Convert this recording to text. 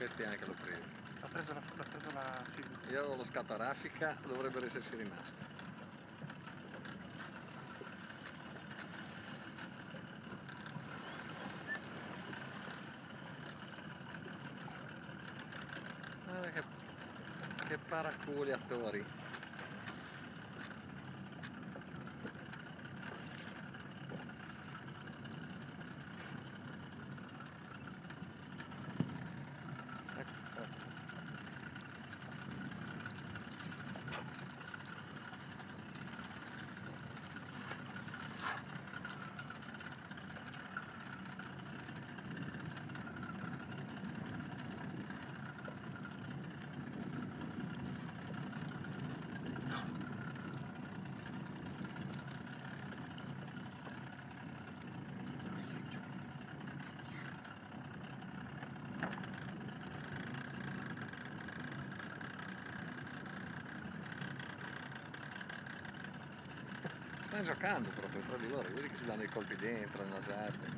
questi anche l'ho preso. Ha preso la, l'ha preso la film. Io ho lo scatto a raffica, dovrebbero esserci rimasti. Guarda che, che paraculiatori. Stanno giocando proprio tra di loro, vedi che si danno i colpi dentro, nasate.